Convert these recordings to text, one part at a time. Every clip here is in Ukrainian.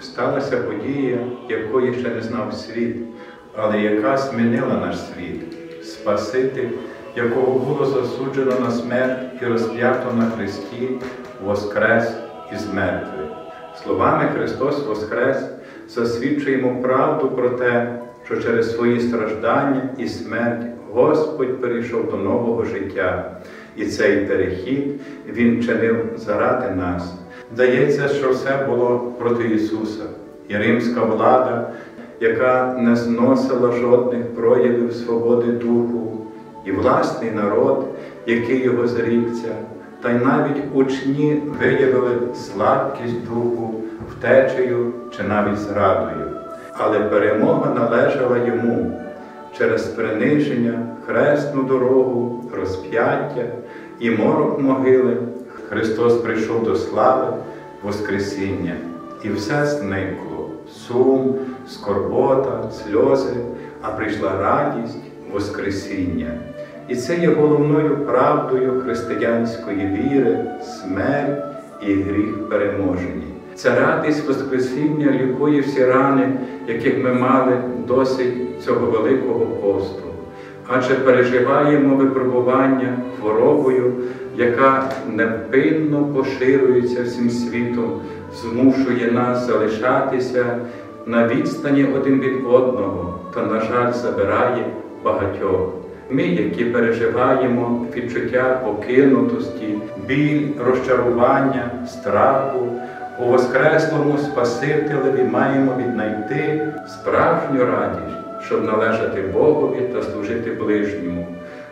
сталася подія, якої ще не знав світ, але яка змінила наш світ, Спаситель, якого було засуджено на смерть і розп'ято на Христі, воскрес із мертвих. Словами Христос Воскрес засвідчуємо правду про те, що через свої страждання і смерть Господь перейшов до нового життя, і цей перехід Він чинив заради нас. Здається, що все було проти Ісуса, і римська влада, яка не зносила жодних проявів свободи духу, і власний народ, який його зрікся, та й навіть учні виявили слабкість духу, втечею чи навіть зрадою. Але перемога належала йому через приниження, хресну дорогу, розп'яття і морок могили. Христос прийшов до слави, Воскресіння, і все зникло сум, скорбота, сльози, а прийшла радість, Воскресіння. І це є головною правдою християнської віри, смерть і гріх переможені. Ця радість Воскресіння лікує всі рани, яких ми мали досить цього великого посту, адже переживаємо випробування хворобою, яка невпинно поширюється всім світом, змушує нас залишатися на відстані один від одного та, на жаль, забирає багатьох. Ми, які переживаємо відчуття покинутості, біль, розчарування, страху, у Воскреслому Спасителеві маємо віднайти справжню радість, щоб належати Богові та служити ближньому.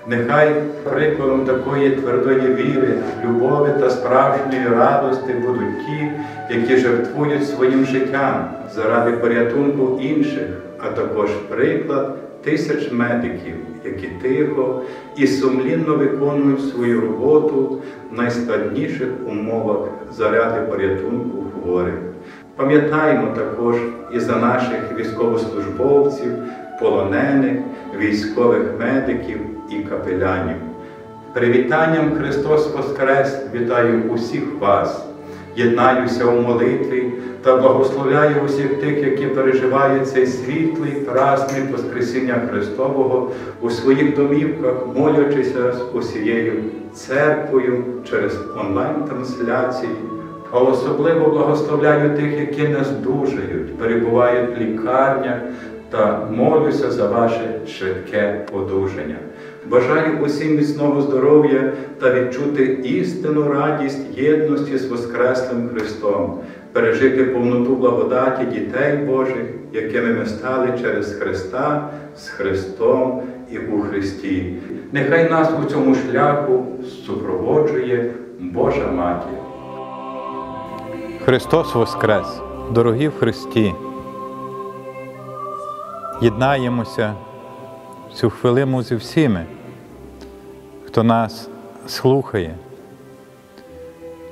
Нехай прикладом такої твердої віри, любові та справжньої радості будуть ті, які жертвують своїм життям заради порятунку інших, а також приклад тисяч медиків, які тихо і сумлінно виконують свою роботу в найскладніших умовах заради порятунку хворих. Пам'ятаємо також і за наших військовослужбовців, полонених, військових медиків і капелянів. Привітанням Христос Воскрес вітаю усіх вас, єднаюся у молитві та благословляю усіх тих, які переживають цей світлий праздник Воскресіння Христового у своїх домівках, молячися з усією церквою через онлайн-трансляції. А особливо благословляю тих, які не здужають, перебувають в лікарнях та молюся за ваше швидке одужання. Бажаю усім міцного здоров'я та відчути істинну радість єдності з Воскреслим Христом, пережити повноту благодаті дітей Божих, якими ми стали через Христа, з Христом і у Христі. Нехай нас у цьому шляху супроводжує Божа Матір. Христос Воскрес, дорогі в Христі. Єднаємося цю хвилину зі всіми, хто нас слухає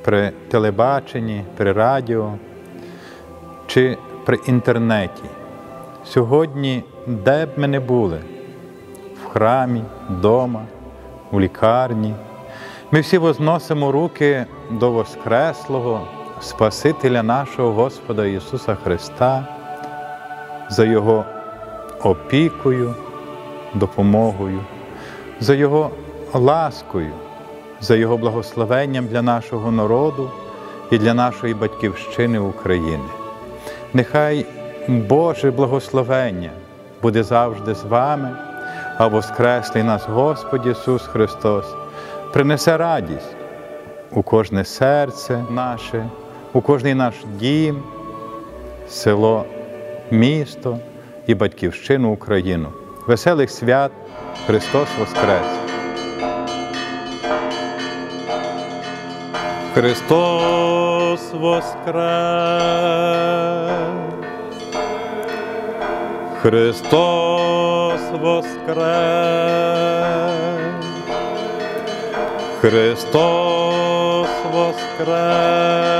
при телебаченні, при радіо чи при інтернеті. Сьогодні, де б ми не були, в храмі, вдома, у лікарні, ми всі возносимо руки до Воскреслого. Спасителя нашого Господа Ісуса Христа, за Його опікою, допомогою, за Його ласкою, за Його благословенням для нашого народу і для нашої Батьківщини України. Нехай Боже благословення буде завжди з вами, а Воскреслий нас Господь Ісус Христос принесе радість у кожне серце наше у кожний наш дім, село, місто і батьківщину Україну. Веселих свят Христос Воскрес! Христос Воскрес! Христос Воскрес! Христос Воскрес!